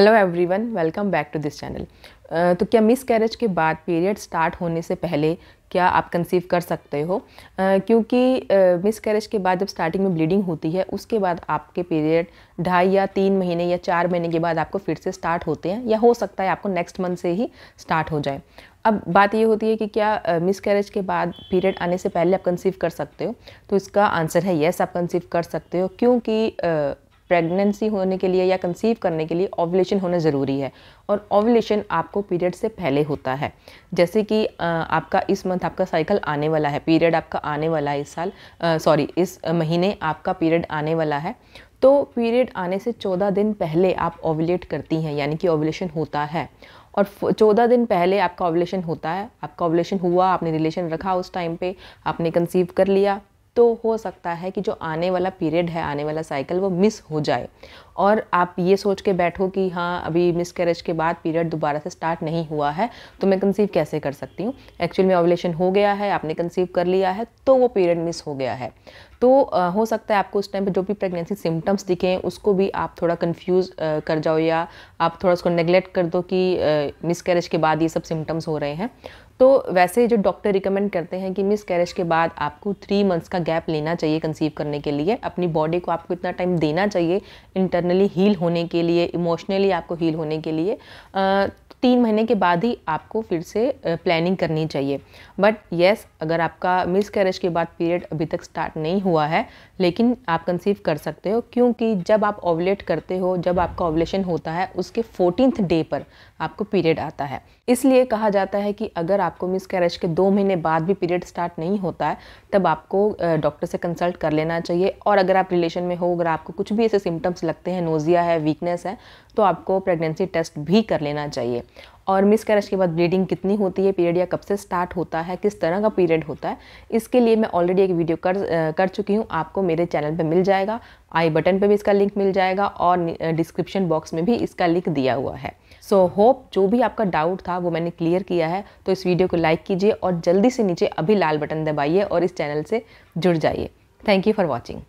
Hello everyone welcome back to this channel तो क्या miss carriage के बाद पीरियड स्टार्ट होने से पहले क्या आप कंसीव कर सकते हो? Uh, क्योंकि मिस uh, कैरेज के बाद जब स्टार्टिंग में ब्लीडिंग होती है उसके बाद आपके पीरियड ढाई या तीन महीने या चार महीने के बाद आपको फिर से स्टार्ट होते हैं या हो सकता है आपको नेक्स्ट मंथ से ही स्टार्ट हो जाए। अब बात ये होती है कि क्या मिस uh, कैरेज के बाद पीरियड आने से पहले आप कंसीव कर सकते हो? तो इसका आंसर है येस आप कंसीव कर सकते हो क्योंकि प्रेगनेंसी होने के लिए या कंसीव करने के लिए ओवुलेशन होना ज़रूरी है। और ओवुलेशन आपको पीरियड से पहले होता है। जैसे कि आपका इस मंथ आपका साइकिल आने वाला है पीरियड आपका आने वाला है इस साल सॉरी इस महीने आपका पीरियड आने वाला है। तो पीरियड आने से चौदह दिन पहले आप ओवुलेट करती हैं, यानी कि ओवुलेशन होता है। और चौदह दिन पहले आपका ओवुलेशन होता है। आपका ओवुलेशन हुआ, आपने रिलेशन रखा उस टाइम पे, आपने कंसीव कर लिया तो हो सकता है कि जो आने वाला पीरियड है, आने वाला साइकिल वो मिस हो जाए। और आप ये सोच के बैठो कि हाँ अभी मिस कैरेज के बाद पीरियड दोबारा से स्टार्ट नहीं हुआ है तो मैं कंसीव कैसे कर सकती हूँ? एक्चुअल में ऑवलेशन हो गया है, आपने कंसीव कर लिया है तो वो पीरियड मिस हो गया है। तो आ, हो सकता है आपको उस टाइम पर जो भी प्रेगनेंसी सिम्टम्स दिखें उसको भी आप थोड़ा कन्फ्यूज़ कर जाओ या आप थोड़ा उसको नेगलेक्ट कर दो कि मिस कैरेज के बाद ये सब सिम्टम्स हो रहे हैं। तो वैसे जो डॉक्टर रिकमेंड करते हैं कि मिस कैरेज के बाद आपको थ्री मंथ्स का गैप लेना चाहिए कंसीव करने के लिए। अपनी बॉडी को आपको इतना टाइम देना चाहिए इंटरनली हील होने के लिए इमोशनली आपको हील होने के लिए। तीन महीने के बाद ही आपको फिर से प्लानिंग करनी चाहिए। बट येस अगर आपका मिस कैरेज के बाद पीरियड अभी तक स्टार्ट नहीं हुआ है, लेकिन आप कंसीव कर सकते हो, क्योंकि जब आप ओवलेट करते हो, जब आपका ओवलेशन होता है, उसके फोर्टीन डे पर आपको पीरियड आता है। इसलिए कहा जाता है कि अगर आपको मिस कैरेज के दो महीने बाद भी पीरियड स्टार्ट नहीं होता है, तब आपको डॉक्टर से कंसल्ट कर लेना चाहिए। और अगर आप रिलेशन में हो, अगर आपको कुछ भी ऐसे सिम्टम्स लगते हैं नोज़िया है वीकनेस है तो आपको प्रेगनेंसी टेस्ट भी कर लेना चाहिए। और मिस कैरेज के बाद ब्लीडिंग कितनी होती है पीरियड या कब से स्टार्ट होता है किस तरह का पीरियड होता है इसके लिए मैं ऑलरेडी एक वीडियो कर कर चुकी हूँ। आपको मेरे चैनल पे मिल जाएगा। आई बटन पे भी इसका लिंक मिल जाएगा और डिस्क्रिप्शन बॉक्स में भी इसका लिंक दिया हुआ है। सो so, होप जो भी आपका डाउट था वो मैंने क्लियर किया है। तो इस वीडियो को लाइक कीजिए और जल्दी से नीचे अभी लाल बटन दबाइए और इस चैनल से जुड़ जाइए। Thank you for watching